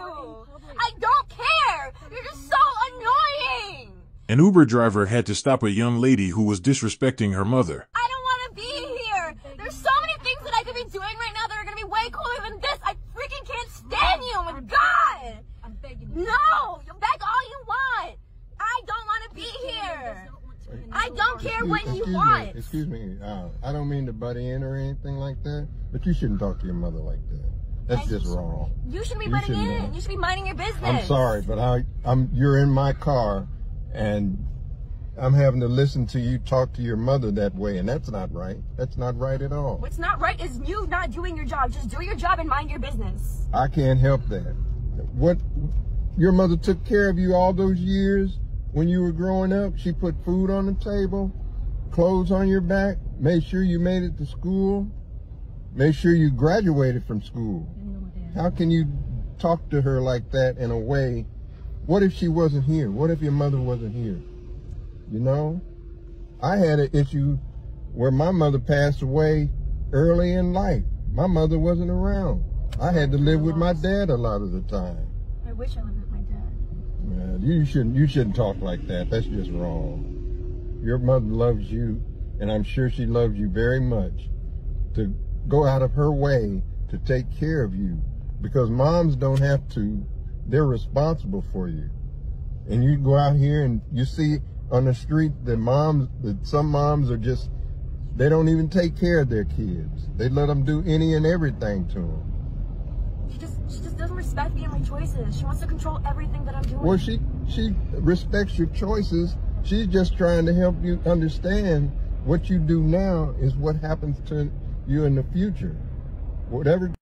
you. I don't care. You're just so annoying. An Uber driver had to stop a young lady who was disrespecting her mother. I don't want to be here. There's so many things that I could be doing right now that are going to be way cooler than this. I freaking can't stand you. Oh my God. I'm begging you. No, you beg all you want. I don't want to be here. I don't care what you excuse want. Me, excuse me. Uh, I don't mean to butt in or anything like that, but you shouldn't talk to your mother like that. That's I- just wrong. You shouldn't be You butting in. have. You should be minding your business. I'm sorry, but I, I'm. You're in my car, and I'm having to listen to you talk to your mother that way, and that's not right. That's not right at all. What's not right is you not doing your job. Just do your job and mind your business. I can't help that. What your mother took care of you all those years when you were growing up. She put food on the table, clothes on your back, made sure you made it to school, made sure you graduated from school. How can you talk to her like that in a way? What if she wasn't here? What if your mother wasn't here? You know, I had an issue where my mother passed away early in life. My mother wasn't around. I had to live with my dad a lot of the time. I wish I lived with my dad. Man, you shouldn't you shouldn't talk like that. That's just wrong. Your mother loves you, and I'm sure she loves you very much. To go out of her way to take care of you, because moms don't have to. They're responsible for you. And you go out here and you see on the street that moms, that some moms are just, they don't even take care of their kids. They let them do any and everything to them. She just she just doesn't respect me and my choices. She wants to control everything that I'm doing. Well, she she respects your choices. She's just trying to help you understand what you do now is what happens to you in the future. Whatever